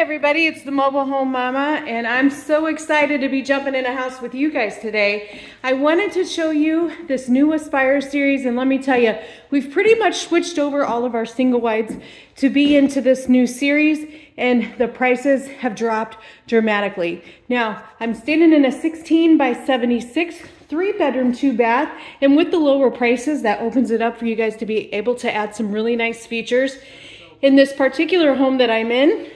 everybody, it's the Mobile Home Mama, and I'm so excited to be jumping in a house with you guys today. I wanted to show you this new Aspire series, and let me tell you, we've pretty much switched over all of our single wides to be into this new series, and the prices have dropped dramatically. Now, I'm standing in a 16 by 76 three bedroom, two bath, and with the lower prices, that opens it up for you guys to be able to add some really nice features. In this particular home that I'm in,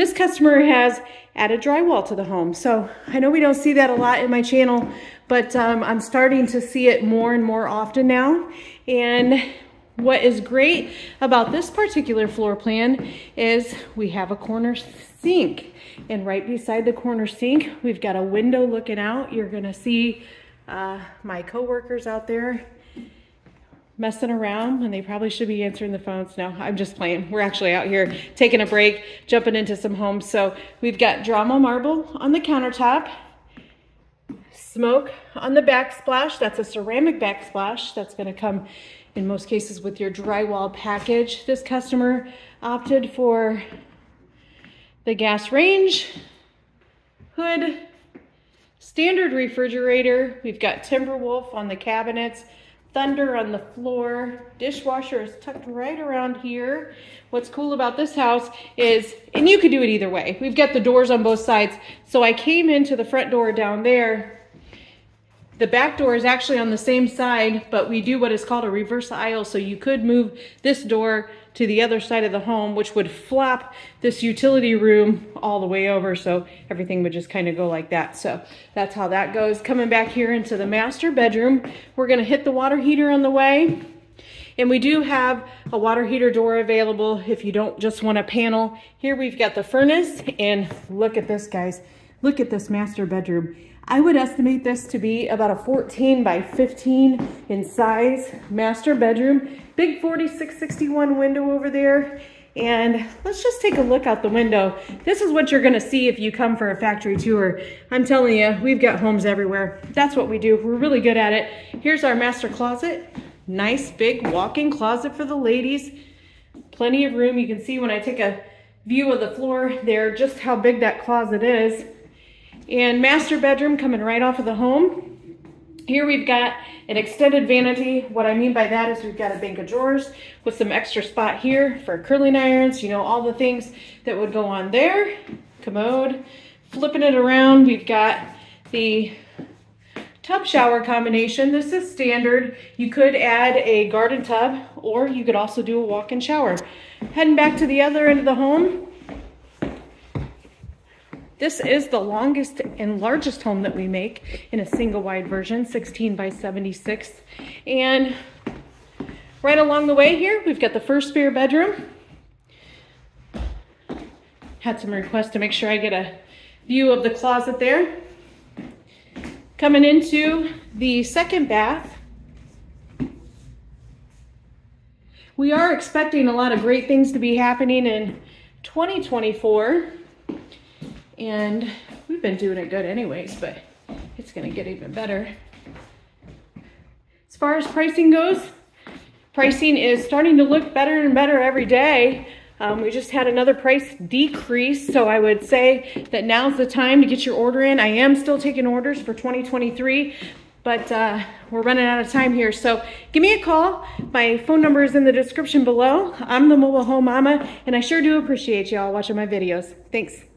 this customer has added drywall to the home. So I know we don't see that a lot in my channel, but um, I'm starting to see it more and more often now. And what is great about this particular floor plan is we have a corner sink. And right beside the corner sink, we've got a window looking out. You're gonna see uh, my coworkers out there messing around and they probably should be answering the phones. No, I'm just playing. We're actually out here taking a break, jumping into some homes. So we've got drama marble on the countertop, smoke on the backsplash. That's a ceramic backsplash. That's gonna come in most cases with your drywall package. This customer opted for the gas range, hood, standard refrigerator. We've got Timberwolf on the cabinets, Thunder on the floor. Dishwasher is tucked right around here. What's cool about this house is, and you could do it either way. We've got the doors on both sides. So I came into the front door down there. The back door is actually on the same side, but we do what is called a reverse aisle. So you could move this door to the other side of the home, which would flop this utility room all the way over. So everything would just kind of go like that. So that's how that goes. Coming back here into the master bedroom, we're gonna hit the water heater on the way. And we do have a water heater door available if you don't just want a panel. Here we've got the furnace and look at this guys. Look at this master bedroom. I would estimate this to be about a 14 by 15 in size master bedroom. Big 4661 window over there. And let's just take a look out the window. This is what you're gonna see if you come for a factory tour. I'm telling you, we've got homes everywhere. That's what we do. We're really good at it. Here's our master closet. Nice big walk-in closet for the ladies. Plenty of room. You can see when I take a view of the floor there just how big that closet is. And master bedroom coming right off of the home. Here we've got an extended vanity. What I mean by that is we've got a bank of drawers with some extra spot here for curling irons, you know, all the things that would go on there. Commode. Flipping it around, we've got the tub shower combination. This is standard. You could add a garden tub or you could also do a walk-in shower. Heading back to the other end of the home, this is the longest and largest home that we make in a single wide version, 16 by 76. And right along the way here, we've got the first spare bedroom. Had some requests to make sure I get a view of the closet there. Coming into the second bath. We are expecting a lot of great things to be happening in 2024 and we've been doing it good anyways, but it's gonna get even better. As far as pricing goes, pricing is starting to look better and better every day. Um, we just had another price decrease, so I would say that now's the time to get your order in. I am still taking orders for 2023, but uh, we're running out of time here. So give me a call. My phone number is in the description below. I'm the Mobile Home Mama, and I sure do appreciate y'all watching my videos. Thanks.